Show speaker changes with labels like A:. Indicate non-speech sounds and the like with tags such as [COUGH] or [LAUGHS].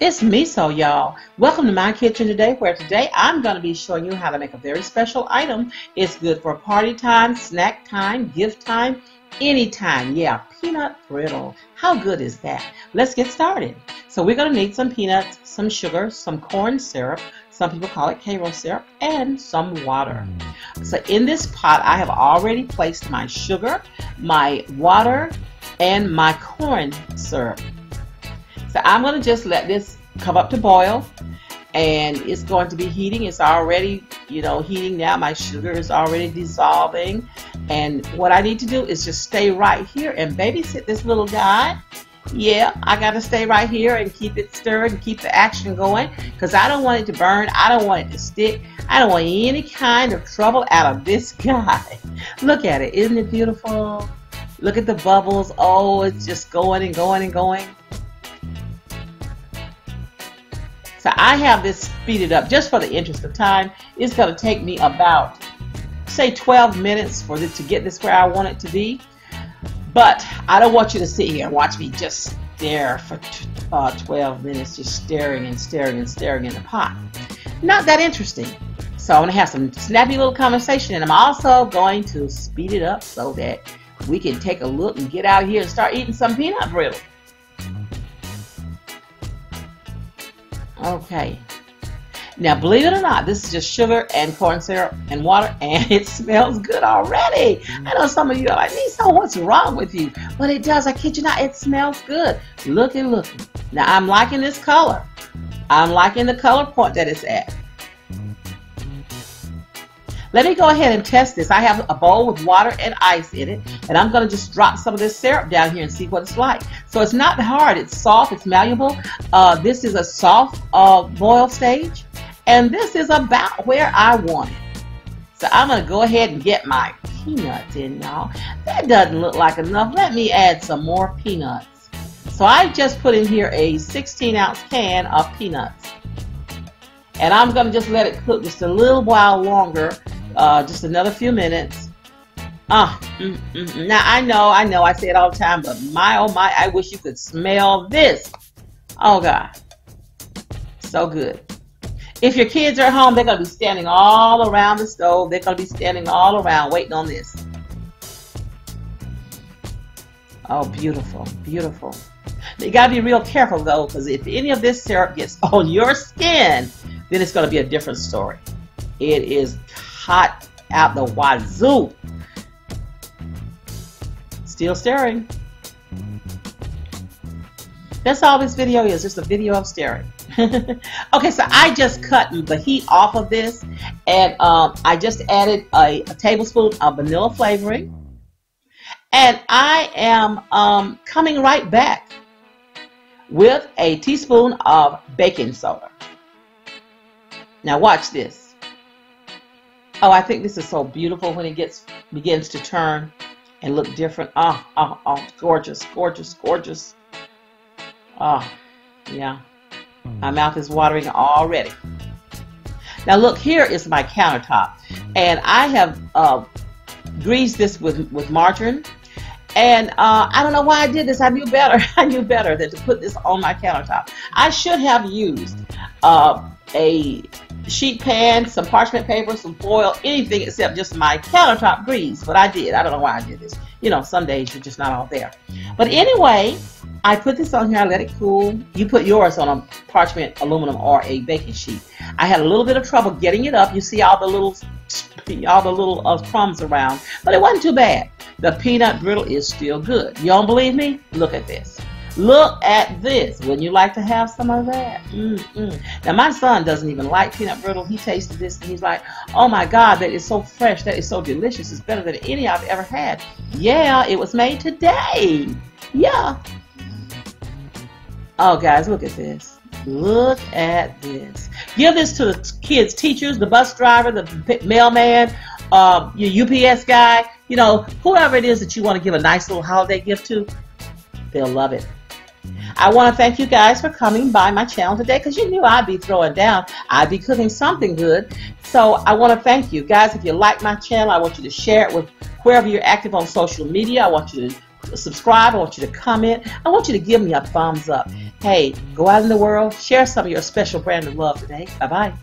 A: It's Meso, y'all. Welcome to my kitchen today, where today I'm going to be showing you how to make a very special item. It's good for party time, snack time, gift time, anytime. Yeah, peanut brittle. How good is that? Let's get started. So we're going to need some peanuts, some sugar, some corn syrup, some people call it Karo syrup, and some water. So in this pot, I have already placed my sugar, my water, and my corn syrup. So I'm going to just let this come up to boil and it's going to be heating. It's already, you know, heating now. My sugar is already dissolving. And what I need to do is just stay right here and babysit this little guy. Yeah, I got to stay right here and keep it stirred and keep the action going because I don't want it to burn. I don't want it to stick. I don't want any kind of trouble out of this [LAUGHS] guy. Look at it. Isn't it beautiful? Look at the bubbles. Oh, it's just going and going and going. I have this speeded up just for the interest of time. It's going to take me about, say, 12 minutes for it to get this where I want it to be. But I don't want you to sit here and watch me just stare for uh, 12 minutes, just staring and staring and staring in the pot. Not that interesting. So I'm going to have some snappy little conversation, and I'm also going to speed it up so that we can take a look and get out here and start eating some peanut brittle. Okay. Now, believe it or not, this is just sugar and corn syrup and water, [LAUGHS] and it smells good already. I know some of you are like, Lisa, what's wrong with you? But it does. I kid you not, it smells good. Look and look. Now, I'm liking this color. I'm liking the color point that it's at. Let me go ahead and test this. I have a bowl with water and ice in it, and I'm going to just drop some of this syrup down here and see what it's like. So it's not hard. It's soft. It's malleable. Uh, this is a soft uh, boil stage, and this is about where I want it. So I'm going to go ahead and get my peanuts in, y'all. That doesn't look like enough. Let me add some more peanuts. So I just put in here a 16 ounce can of peanuts. And I'm going to just let it cook just a little while longer uh, just another few minutes. Ah, mm, mm, mm. now I know, I know, I say it all the time, but my oh my, I wish you could smell this. Oh God, so good. If your kids are at home, they're gonna be standing all around the stove. They're gonna be standing all around waiting on this. Oh, beautiful, beautiful. You gotta be real careful though, because if any of this syrup gets [LAUGHS] on your skin, then it's gonna be a different story. It is hot out the wazoo. Still staring. That's all this video is, just a video of staring. [LAUGHS] okay, so I just cut the heat off of this and um, I just added a, a, tablespoon of vanilla flavoring. And I am um, coming right back with a teaspoon of baking soda. Now watch this. Oh, I think this is so beautiful when it gets begins to turn and look different. Oh, oh, oh, gorgeous, gorgeous, gorgeous. Oh, yeah. My mouth is watering already. Now look, here is my countertop. And I have uh, greased this with, with margarine. And uh, I don't know why I did this. I knew better. [LAUGHS] I knew better than to put this on my countertop. I should have used uh, a sheet pan, some parchment paper, some foil, anything except just my countertop grease. But I did. I don't know why I did this. You know, some days you're just not all there. But anyway, I put this on here. I let it cool. You put yours on a parchment, aluminum, or a baking sheet. I had a little bit of trouble getting it up. You see all the little, [LAUGHS] all the little uh, crumbs around, but it wasn't too bad. The peanut brittle is still good. You don't believe me? Look at this. Look at this. Wouldn't you like to have some of that? Mm-mm. Now, my son doesn't even like peanut brittle. He tasted this and he's like, oh my God, that is so fresh. That is so delicious. It's better than any I've ever had. Yeah, it was made today. Yeah. Oh, guys, look at this. Look at this. Give this to the kids, teachers, the bus driver, the mailman, uh, your UPS guy, you know, whoever it is that you want to give a nice little holiday gift to, they'll love it. I want to thank you guys for coming by my channel today because you knew I'd be throwing down. I'd be cooking something good. So I want to thank you. Guys, if you like my channel, I want you to share it with wherever you're active on social media. I want you to subscribe. I want you to comment. I want you to give me a thumbs up. Hey, go out in the world, share some of your special brand of love today. Bye bye.